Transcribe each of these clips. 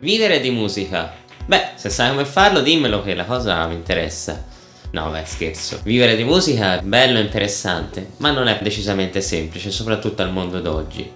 Vivere di musica. Beh, se sai come farlo dimmelo che la cosa mi interessa. No, beh, scherzo. Vivere di musica è bello e interessante, ma non è decisamente semplice, soprattutto al mondo d'oggi.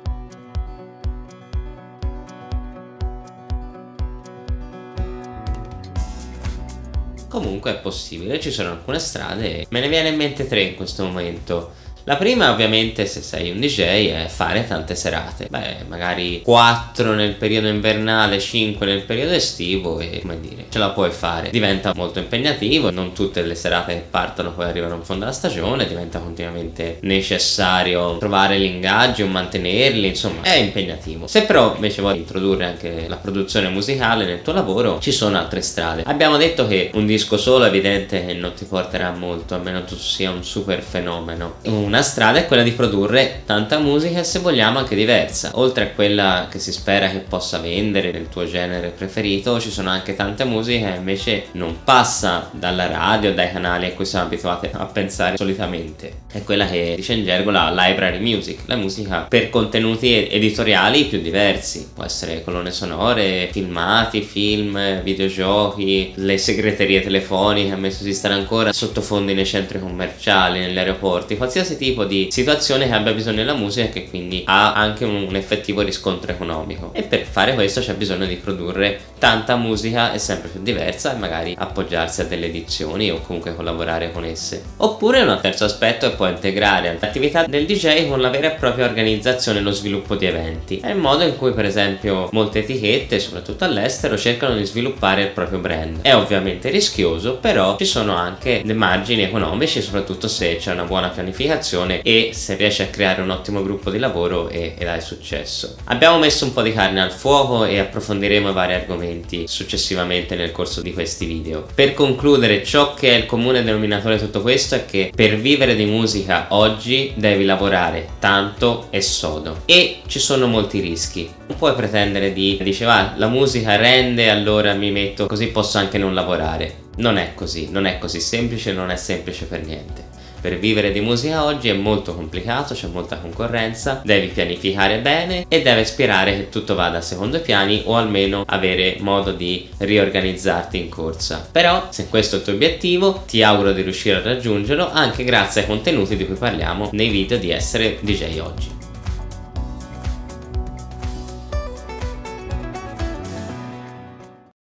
Comunque è possibile, ci sono alcune strade, me ne viene in mente tre in questo momento. La prima ovviamente se sei un DJ è fare tante serate, beh magari 4 nel periodo invernale, 5 nel periodo estivo e come dire, ce la puoi fare. Diventa molto impegnativo, non tutte le serate che partono poi arrivano in fondo alla stagione, diventa continuamente necessario trovare gli ingaggi o mantenerli, insomma è impegnativo. Se però invece vuoi introdurre anche la produzione musicale nel tuo lavoro, ci sono altre strade. Abbiamo detto che un disco solo è evidente che non ti porterà molto, a meno tu sia un super fenomeno. Una una strada è quella di produrre tanta musica se vogliamo anche diversa. Oltre a quella che si spera che possa vendere nel tuo genere preferito, ci sono anche tante musiche che invece non passa dalla radio, dai canali a cui siamo abituati a pensare solitamente. È quella che dice in gergo la library music, la musica per contenuti editoriali più diversi. Può essere colonne sonore, filmati, film, videogiochi, le segreterie telefoniche, ammesso esistano ancora, sottofondi nei centri commerciali, negli aeroporti, qualsiasi tipo di situazione che abbia bisogno della musica e che quindi ha anche un, un effettivo riscontro economico. E per fare questo c'è bisogno di produrre tanta musica e sempre più diversa e magari appoggiarsi a delle edizioni o comunque collaborare con esse. Oppure un terzo aspetto è poi integrare l'attività del DJ con la vera e propria organizzazione e lo sviluppo di eventi. È il modo in cui per esempio molte etichette, soprattutto all'estero, cercano di sviluppare il proprio brand. È ovviamente rischioso, però ci sono anche dei margini economici, soprattutto se c'è una buona pianificazione passione e se riesci a creare un ottimo gruppo di lavoro e, ed hai successo. Abbiamo messo un po' di carne al fuoco e approfondiremo vari argomenti successivamente nel corso di questi video. Per concludere, ciò che è il comune denominatore di tutto questo è che per vivere di musica oggi devi lavorare tanto e sodo e ci sono molti rischi. Non puoi pretendere di diceva ah, la musica rende allora mi metto così posso anche non lavorare. Non è così, non è così semplice, non è semplice per niente. Per vivere di musica oggi è molto complicato, c'è molta concorrenza, devi pianificare bene e devi sperare che tutto vada a secondo piani o almeno avere modo di riorganizzarti in corsa. Però se questo è il tuo obiettivo ti auguro di riuscire a raggiungerlo anche grazie ai contenuti di cui parliamo nei video di essere DJ oggi.